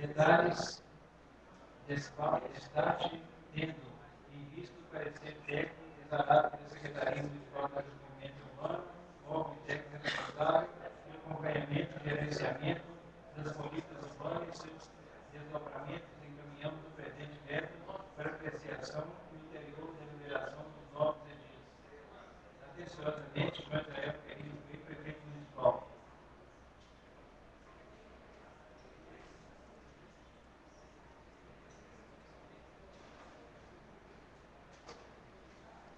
detalhes destaque tendo em vista o parecer técnico exalado pela Secretaria Municipal de Desenvolvimento Humano, órgão técnico responsável acompanhamento e gerenciamento das políticas urbanas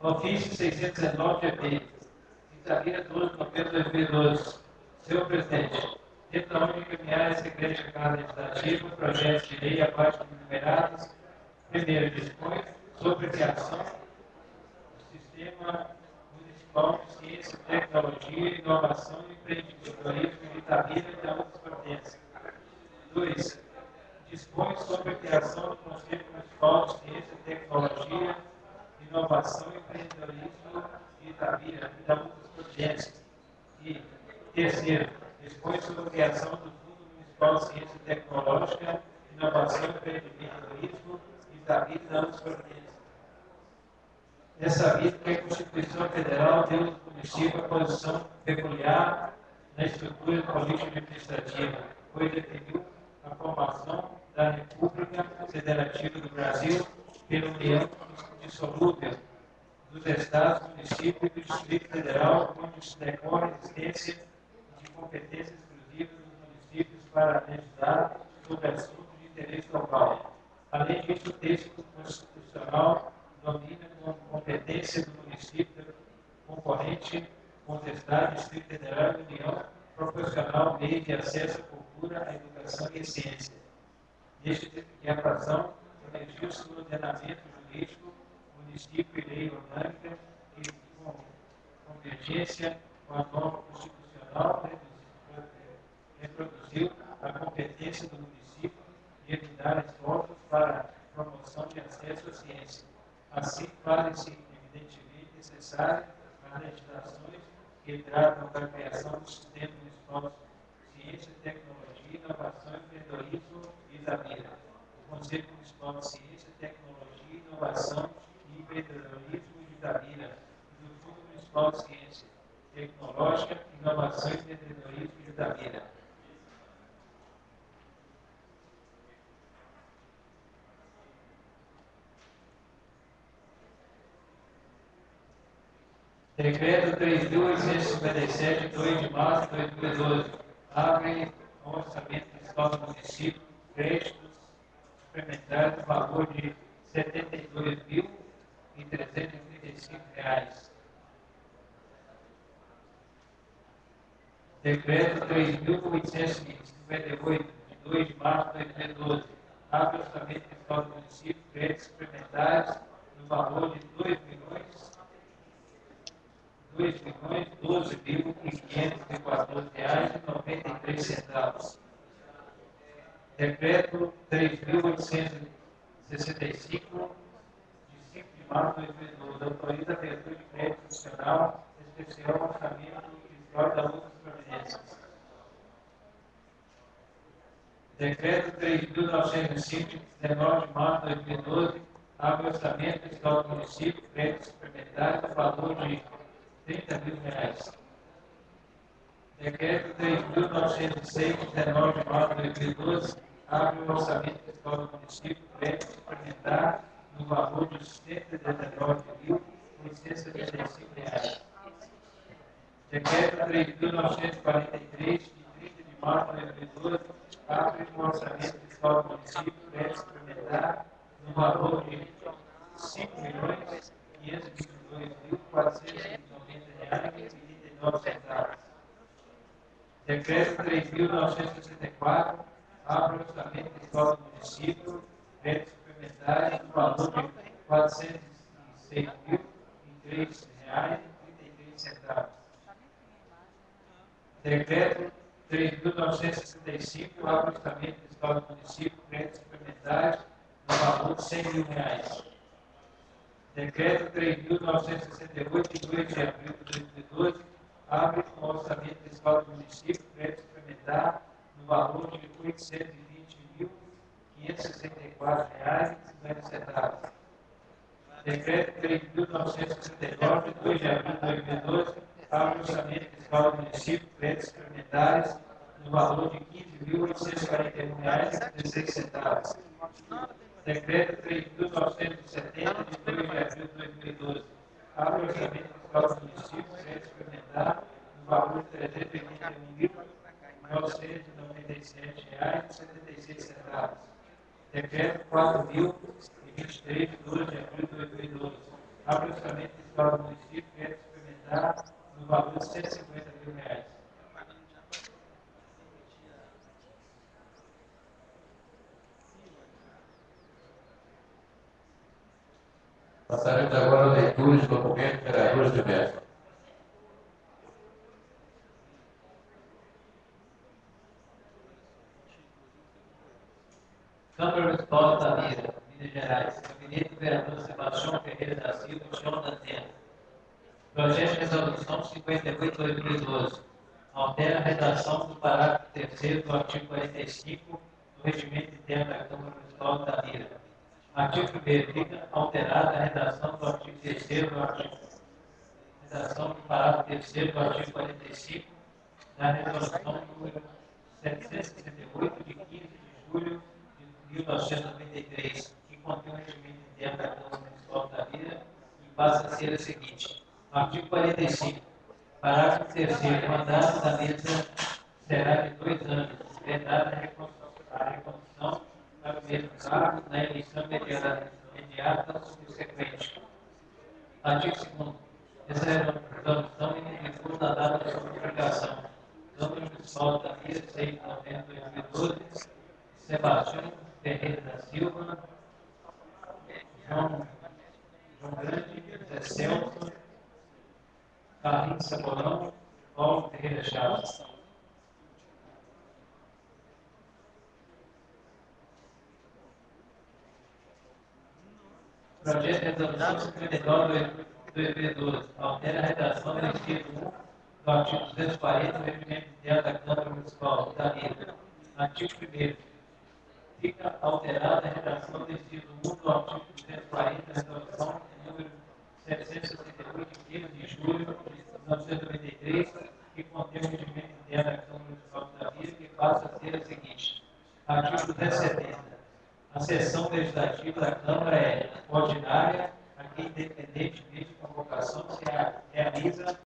Ofício 619 EP. Itabira 12, novembro de 2012. Senhor Presidente, dentro da onde encaminhar essa igreja casa legislativa, projetos de lei abaixo enumerados. Primeiro, dispõe sobre criação do sistema municipal de ciência, tecnologia, inovação e empreendedorismo de Itabira e da outras províncias. Dois, dispõe sobre a criação do Conselho Municipal de Ciência, Tecnologia, Inovação e Empreendedorismo de Itabira e da outras províncias. E terceiro, dispõe sobre a criação do Fundo Municipal de Ciência Tecnológica, Inovação e de Itabira e da outras províncias. É sabido que a Constituição Federal deu ao município a posição peculiar na estrutura política administrativa, pois definiu a formação da República Federativa do Brasil pela União Dissolúvel dos Estados, Municípios e do Distrito Federal, onde se decorre a existência competência exclusiva dos municípios para legislar sobre assuntos de interesse local. Além disso, o texto constitucional domina como competência do município concorrente com o Estado, Distrito Federal e União proporcional meio de acesso à cultura, à educação e à ciência. Desde que a razão elegeu-se no ordenamento jurídico, município e lei orgânica e com convergência com a norma constitucional reproduziu a competência do município de dar esforços para promoção de acesso à ciência. Assim, fazem-se evidentemente necessárias as legislações que tratam da criação do sistema municipal de ciência, tecnologia, inovação, empreendedorismo e Itabira. O Conselho Municipal de Ciência, Tecnologia, Inovação e Empreendedorismo de Itabira do Fundo Municipal de Ciência, Tecnológica, Inovação e Empreendedorismo de Itabira. Decreto 3.857, 2 de março de 2012. Abre o orçamento fiscal do município créditos suplementares no valor de R$ 72.335. Decreto 3.858, de 2 de março de 2012. Abre o orçamento fiscal do município créditos suplementares no valor de R$ 2 milhões dois milhões doze mil e quinhentos e quatorze reais e noventa e três centavos. Decreto três mil oitocentos sessenta e cinco de cinco de março de 2012 autoriza a abertura de crédito nacional especial orçamento fiscal da outras providências. Decreto 3.905, de 19 de março de 2012, abre orçamento fiscal do município, crédito suplementar no valor de 30 mil reais. Decreto 3.906, de 19 de março de 2012, abre o orçamento fiscal do município, crédito suplementar no valor de 119.875 reais. Decreto 3.943, de 30 de março de 2012, abre o orçamento fiscal do município, crédito suplementar no valor de R$ 5.522.490 Decreto 3.964, abre orçamento fiscal do município, crédito suplementar no valor de R$ 406.003,33. Decreto 3.965, abre orçamento fiscal do município, crédito suplementar no valor de 100 mil reais. Decreto 3.968, de 2 de abril de 2012, abre o orçamento fiscal do município, crédito suplementar no valor de R$ R$ 34,50. Decreto 3.969, de 2 de abril de 2012, para o orçamento fiscal do município, créditos suplementares, no valor de R$ 15.841,16. Decreto 3.970, de 2 de abril de 2012, para o orçamento fiscal do município, crédito suplementar, no valor de R$ 381.997,76. Decreto 4.023, de 2 de abril de 2012, para o orçamento fiscal do município, crédito suplementar, no valor de 150 mil reais. Passaremos agora a leitura de documento vereadores de mesa. Câmara Municipal de Itabira, Minas Gerais, gabinete do vereador Sebastião Ferreira da Silva, Chão da Terra. Projeto de resolução 58-2012. Altera a redação do parágrafo 3 do artigo 45 do regimento interno da Câmara Municipal de Itabira. Artigo 1 fica alterada a redação do artigo 3 do artigo redação do parágrafo 3 do artigo 45 da resolução número 768 de 15 de julho de 1993, que contém o regimento interno da Câmara Municipal de Itabira e passa a ser a seguinte. Artigo 45. Parágrafo 3 O mandato da mesa será de dois anos, vedada a reconstrução, a reconstrução para o mesmo cargo na eleição imediata, subsequente. Artigo 2 Essa resolução indicou na data da sua publicação. Câmara Municipal da Itabira, 6 de novembro de 2012, Sebastião Ferreira da Silva, João, João Grande, José Celso, Carlinhos Sabolão, Paulo Ferreira Chaves. Projeto de resolução 59 de 2012 altera a redação do inciso 1 do artigo 240 do regimento interno da Câmara Municipal de Itabira. Artigo 1 fica alterada a redação do inciso 1 do artigo 240 da resolução número 768 de 15 de julho de 1993, que contém o regimento interno da Câmara Municipal de Itabira, que passa a ser a seguinte. Artigo 270. A sessão legislativa da Câmara é ordinária, a que, independentemente de convocação, será